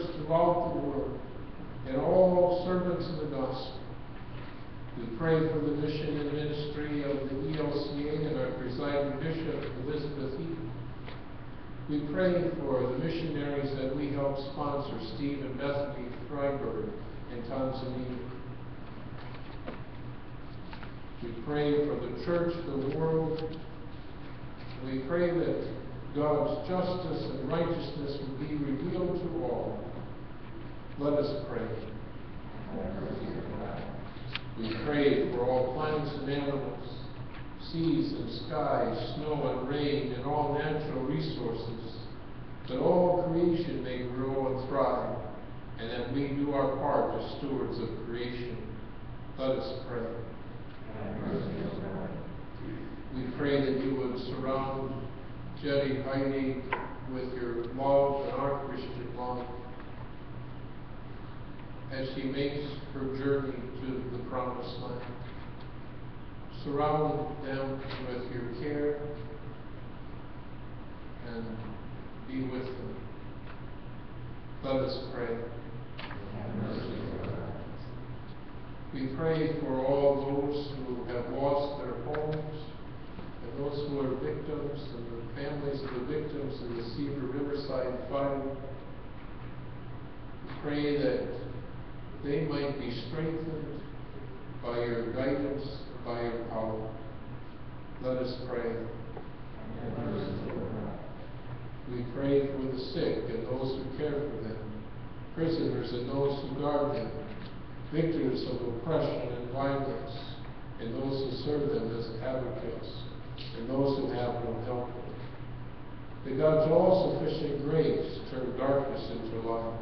church throughout the world and all servants of the gospel. We pray for the mission and ministry of the ELCA and our presiding bishop, Elizabeth Eaton. We pray for the missionaries that we help sponsor, Steve and Bethany Freiberg in Tanzania. We pray for the church, the world. We pray that God's justice and righteousness will be revealed to all. Let us pray. We pray for all plants and animals, seas and skies, snow and rain, and all natural resources, that all creation may grow and thrive, and that we do our part as stewards of creation. Let us pray. We pray that you would surround Jetty Heidi with your love and our Christian love she makes her journey to the promised land. Surround them with your care and be with them. Let us pray. We pray for all those who have lost their homes and those who are victims and the families of the victims of the Cedar Riverside fire. We pray that they might be strengthened by your guidance, by your power. Let us pray. We pray for the sick and those who care for them, prisoners and those who guard them, victims of oppression and violence, and those who serve them as advocates, and those who have no help. May God's all-sufficient grace turn darkness into light.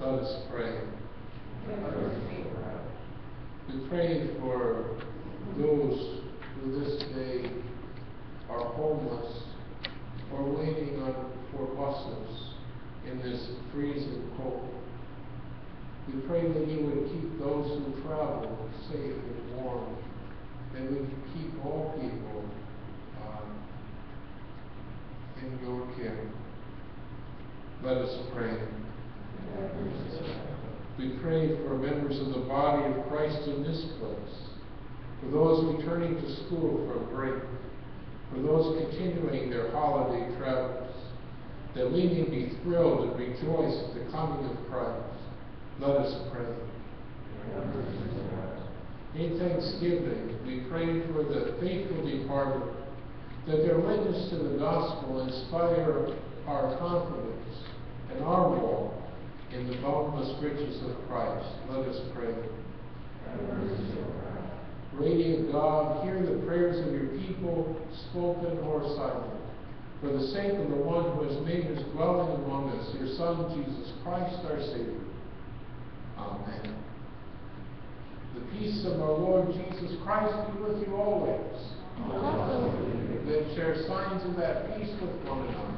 Let us pray. We pray for those who this day are homeless or waiting on for buses in this freezing cold. We pray that you would keep those who travel safe and warm, and we keep all people um, in your care. Let us pray. We pray for members of the body of Christ in this place, for those returning to school from break, for those continuing their holiday travels, that we may be thrilled and rejoice at the coming of Christ. Let us pray. In thanksgiving, we pray for the faithful departed, that their witness to the gospel inspire our confidence and our walk in the boundless riches of Christ. Let us pray. Radiant God, hear the prayers of your people, spoken or silent. For the sake of the one who has made his dwelling among us, your Son, Jesus Christ, our Savior. Amen. The peace of our Lord Jesus Christ be with you always. Then share signs of that peace with one another.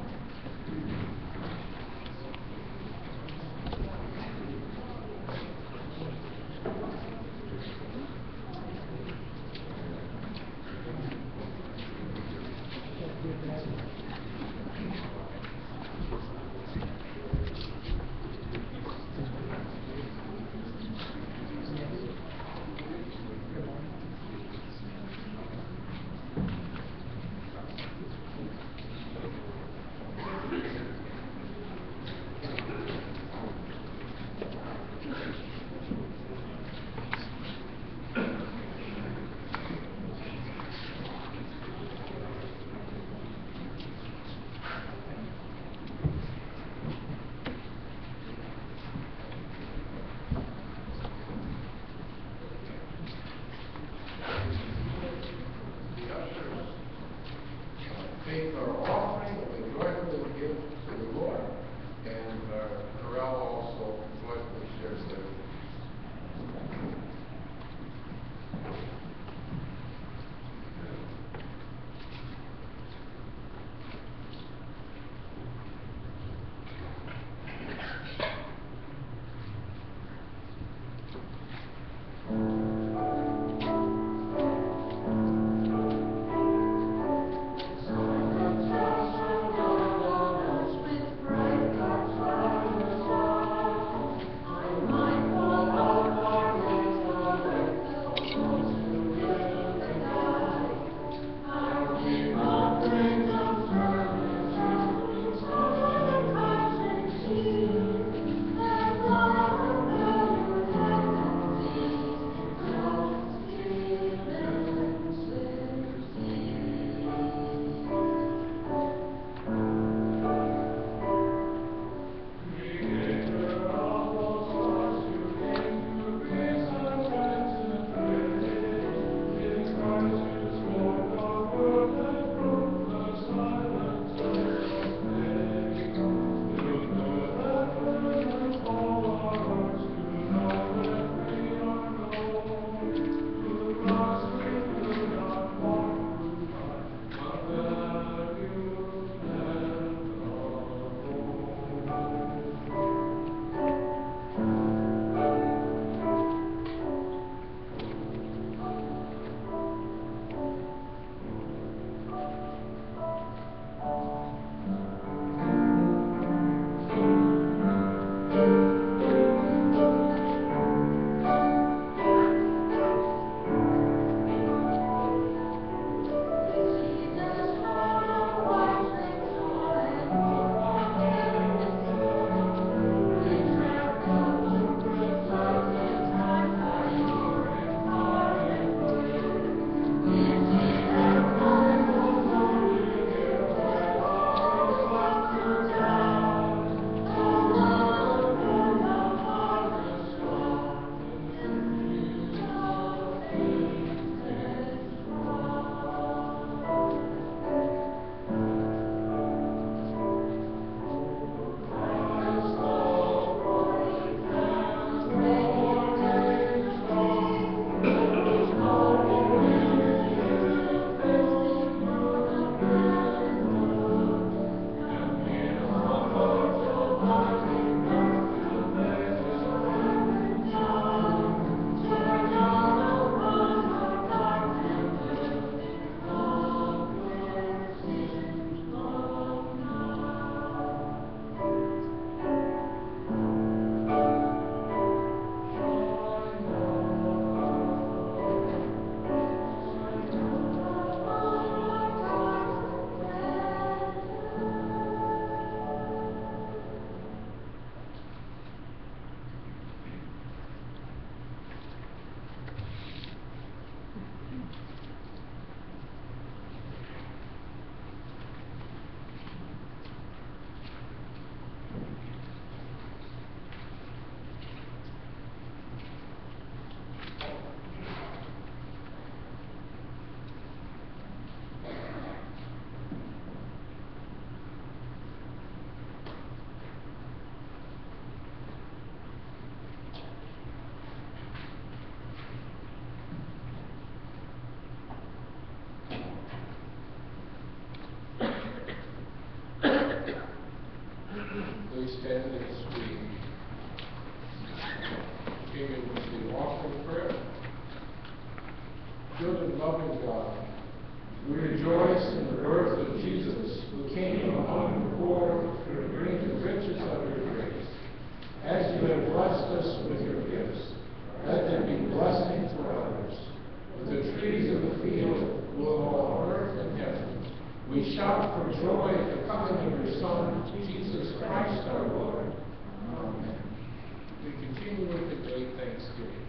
Continue with the great thanksgiving.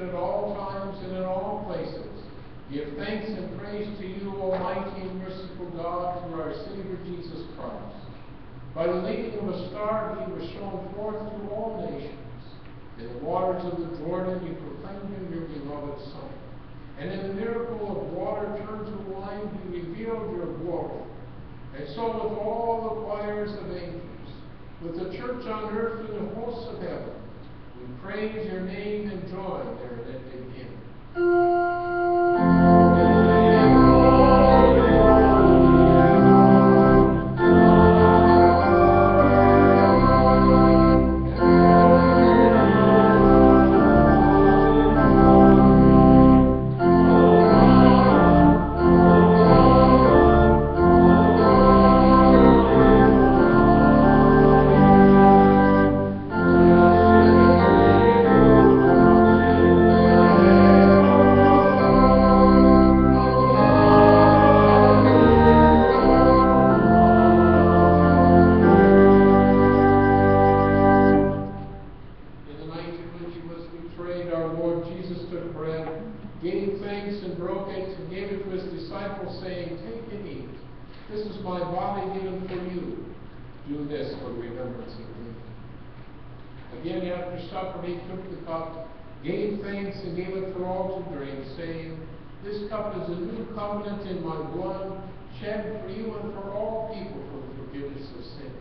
at all times and in all places give thanks and praise to you, Almighty and merciful God, through our Savior Jesus Christ. By the leading of a star, he was shown forth to all nations. In the waters of the Jordan, you proclaimed him your beloved Son. And in the miracle of water turned to wine, you revealed your glory. And so with all the choirs of angels, with the church on earth and the hosts of heaven, praise your name and joy their unending hymn. In After supper, he took the cup, gave thanks, and gave it for all to drink, saying, This cup is a new covenant in my blood, shed for you and for all people for the forgiveness of sin.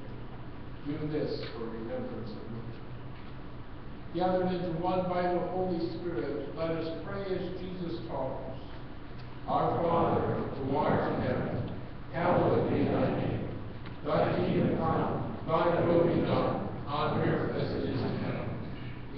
Do this for remembrance of me. Gathered into one by the Holy Spirit, let us pray as Jesus taught us. Our Father, who art in heaven, hallowed be thy name. Thy kingdom come, thy will be done, on earth as it is.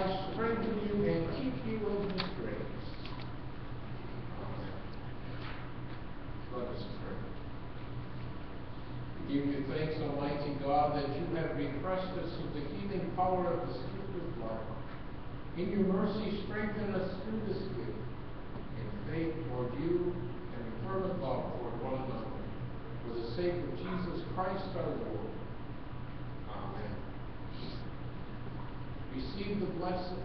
Christ strengthen you and keep you in his grace. Let us pray. We give you thanks, Almighty God, that you have refreshed us with the healing power of the Spirit of life. In your mercy, strengthen us through this gift in faith toward you and in fervent love toward one another. For the sake of Jesus Christ our Lord. Amen. Receive the blessing.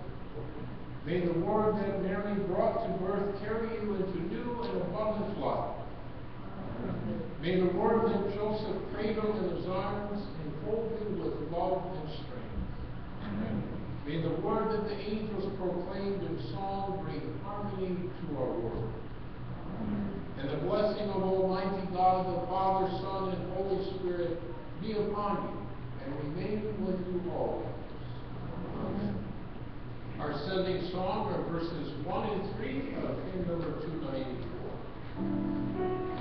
May the word that Mary brought to birth carry you into new and abundant life. May the word that Joseph cradled in his arms enfold you with love and strength. May the word that the angels proclaimed in song bring harmony to our world. And the blessing of Almighty God, the Father, Son, and Holy Spirit be upon you and remain with you always. Our sending song are verses 1 and 3 of hymn number 294.